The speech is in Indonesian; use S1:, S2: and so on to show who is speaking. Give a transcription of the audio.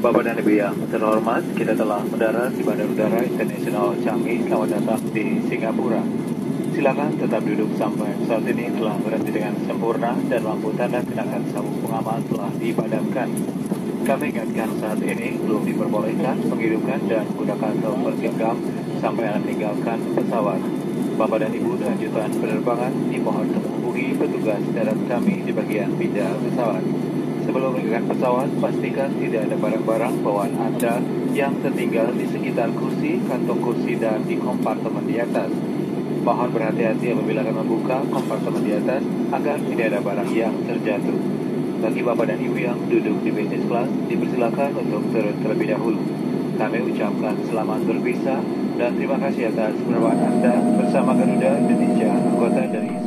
S1: Bapak dan Ibu yang terhormat, kita telah mendarat di Bandar Udara Internasional Changi. Selamat datang di Singapura. Silakan tetap duduk sampai saat ini telah berhenti dengan sempurna dan lampu tanda kenakan sabuk pengaman telah dipadamkan. Kami ingatkan saat ini belum diperbolehkan menghidupkan dan menggunakan telepon genggam sampai Anda meninggalkan pesawat. Bapak dan Ibu lanjutan penerbangan dimohon menghubungi petugas darat kami di bagian pindah pesawat. Sebelum meninggalkan pesawat, pastikan tidak ada barang-barang bawaan Anda yang tertinggal di sekitar kursi, kantong kursi, dan di kompartemen di atas. Mohon berhati-hati apabila akan membuka kompartemen di atas agar tidak ada barang yang terjatuh. Bagi Bapak dan Ibu yang duduk di business class, dipersilakan untuk turun terlebih dahulu. Kami ucapkan selamat berpisah dan terima kasih atas penerbangan Anda bersama Garuda Indonesia, anggota dari